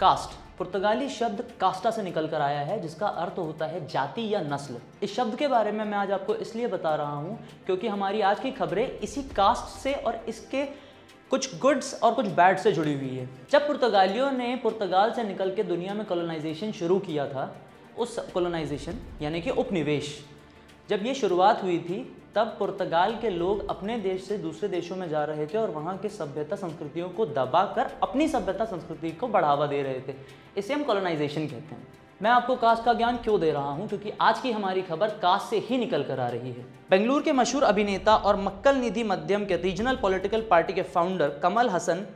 Cast. पुर्तगाली शब्द Costa से निकल कर आया है, जिसका अर्थ होता है जाति या नस्ल। इस शब्द के बारे में मैं आज आपको इसलिए बता रहा हूँ, क्योंकि हमारी आज की खबरें इसी कास्ट से और इसके कुछ गुड्स और कुछ बैड से जुड़ी हुई है। जब पुर्तगालियों ने पुर्तगाल से निकल के दुनिया में कॉलोनाइजेशन शुरू किया था, उस कॉलोनाइजेशन यानी कि उपनिवेश जब ये शुरुआत हुई थी, तब पुर्तगाल के लोग अपने देश से दूसरे देशों में जा रहे थे और वहाँ के सभ्यता संस्कृतियों को दबाकर अपनी सभ्यता संस्कृति को बढ़ावा दे रहे थे। इसे हम कॉलोनाइजेशन कहते हैं। मैं आपको कास्ट का ज्ञान क्यों दे रहा हूँ? क्योंकि आज की हमारी खबर कास्ट से ही निकल कर आ रही है। बेंगलुरु के मशहूर अभिनेता और मक्कल निधि मध्यम के रीजनल पॉलिटिकल पार्टी के फाउंडर कमल हसन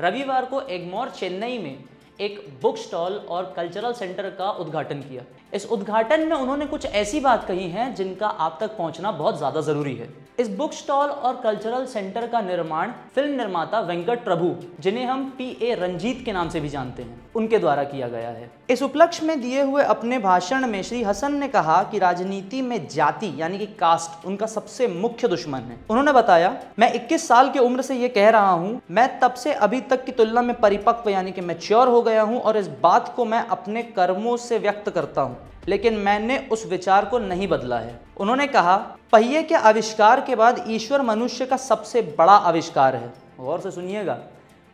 रविवार को एगमोर, चेन्नई में एक बुक स्टॉल और कल्चरल सेंटर का उद्घाटन किया। इस उद्घाटन में उन्होंने कुछ ऐसी बात कही है जिनका आप तक पहुँचना बहुत ज़्यादा ज़रूरी है। इस बुक स्टॉल और कल्चरल सेंटर का निर्माण फ़िल्म निर्माता वेंकट प्रभु, जिन्हें हम पी ए रंजीत के नाम से भी जानते हैं, उनके द्वारा किया गया है। इस उपलक्ष्य में दिए हुए अपने भाषण में श्री हसन ने कहा कि राजनीति में जाति, यानी कि कास्ट, उनका सबसे मुख्य दुश्मन है। उन्होंने बताया, मैं 21 साल की उम्र से ये कह रहा हूँ, मैं तब से अभी तक की तुलना में परिपक्व, यानी कि मैच्योर हो गया हूँ और इस बात को मैं अपने कर्मों से व्यक्त करता हूँ। लेकिन मैंने उस विचार को नहीं बदला है। उन्होंने कहा, पहिए के आविष्कार के बाद ईश्वर मनुष्य का सबसे बड़ा आविष्कार है। गौर से सुनिएगा,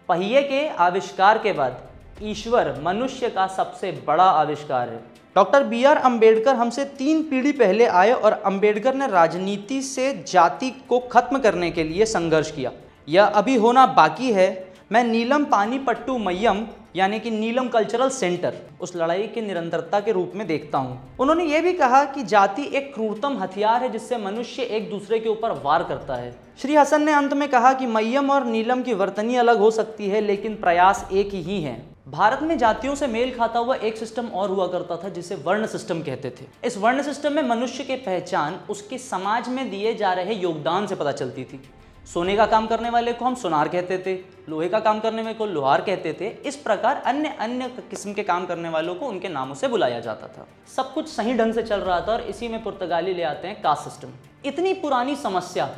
पहिए के आविष्कार के बाद ईश्वर मनुष्य का सबसे बड़ा आविष्कार है। डॉक्टर बी आर अंबेडकर हमसे तीन पीढ़ी पहले आए और अंबेडकर ने राजनीति से जाति को खत्म करने के लिए संघर्ष किया। यह अभी होना बाकी है। मैं नीलम पानी पट्टू मय्यम यानी कि नीलम कल्चरल सेंटर उस लड़ाई की निरंतरता के रूप में देखता हूँ। उन्होंने ये भी कहा कि जाति एक क्रूरतम हथियार है जिससे मनुष्य एक दूसरे के ऊपर वार करता है। श्री हसन ने अंत में कहा कि मय्यम और नीलम की वर्तनी अलग हो सकती है, लेकिन प्रयास एक ही है। भारत में जातियों से मेल खाता हुआ एक सिस्टम और हुआ करता था, जिसे वर्ण सिस्टम कहते थे। इस वर्ण सिस्टम में मनुष्य की पहचान, उसके समाज में दिए जा रहे योगदान से पता चलती थी। सोने का काम करने वाले को हम सोनार कहते थे, लोहे का काम करने वाले को लोहार कहते थे, इस प्रकार अन्य अन्य किस्म के काम करने वालों को उनके नामों से बुलाया जाता था। सब कुछ सही ढंग से चल रहा था और इसी में पुर्तगाली ले आते हैं कास्ट सिस्टम। इतनी पुरानी समस्या,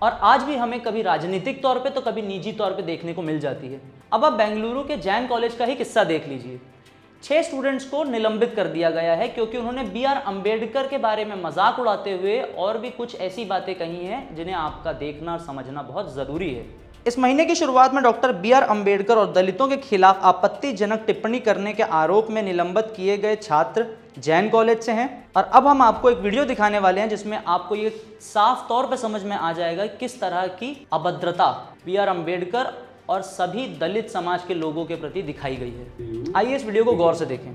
और आज भी हमें कभी राजनीतिक तौर पे तो कभी निजी तौर पे देखने को मिल जाती है। अब आप बेंगलुरु के जैन कॉलेज का ही किस्सा देख लीजिए। छह स्टूडेंट्स को निलंबित कर दिया गया है, क्योंकि उन्होंने बी आर अंबेडकर के बारे में मज़ाक उड़ाते हुए और भी कुछ ऐसी बातें कही हैं, जिन्हें आपका देखना और समझना बहुत ज़रूरी है। इस महीने की शुरुआत में डॉक्टर बी आर अंबेडकर और दलितों के खिलाफ आपत्तिजनक टिप्पणी करने के आरोप में निलंबित किए गए छात्र जैन कॉलेज से हैं। और अब हम आपको एक वीडियो दिखाने वाले हैं, जिसमें आपको ये साफ़ तौर पर समझ में आ जाएगा किस तरह की अभद्रता बी आर अंबेडकर और सभी दलित समाज के लोगों के प्रति दिखाई गई है। आइए इस वीडियो को गौर से देखें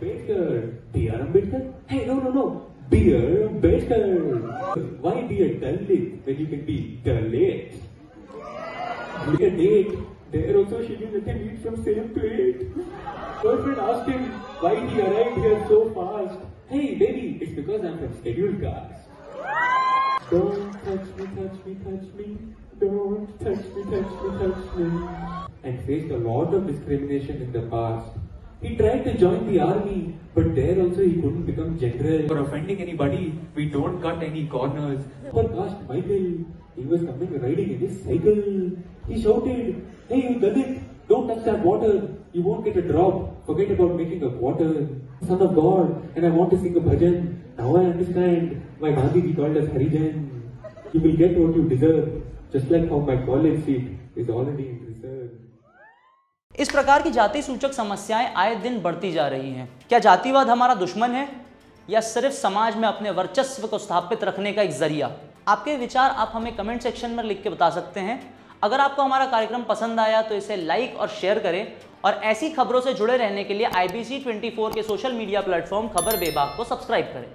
B.R. Ambedkar? Hey, no, no, no. B.R. Ambedkar. Why be a Dalit when you can be Dalit? Look at date. There also she didn't let him eat from same plate. Girlfriend asked him why he arrived here so fast. Hey, baby, it's because I'm from scheduled caste. Don't touch me, touch me, touch me. Don't touch me, touch me, touch me. And faced a lot of discrimination in the past. He tried to join the army, but there also he couldn't become general. For offending anybody, we don't cut any corners. For caste Michael, he was coming riding in his cycle. He shouted, Hey, you Dalit, don't touch that water. You won't get a drop. Forget about making a quarter. Son of God, and I want to sing a bhajan. Now I understand why Gandhi ji called us Harijan. You will get what you deserve, just like how my college seat is already in reserve. इस प्रकार की जाति सूचक समस्याएँ आए दिन बढ़ती जा रही हैं। क्या जातिवाद हमारा दुश्मन है? या सिर्फ़ समाज में अपने वर्चस्व को स्थापित रखने का एक ज़रिया? आपके विचार आप हमें कमेंट सेक्शन में लिख के बता सकते हैं। अगर आपको हमारा कार्यक्रम पसंद आया तो इसे लाइक और शेयर करें और ऐसी खबरों से जुड़े रहने के लिए आई बी के social media platform Khabar Bebak को सब्सक्राइब करें।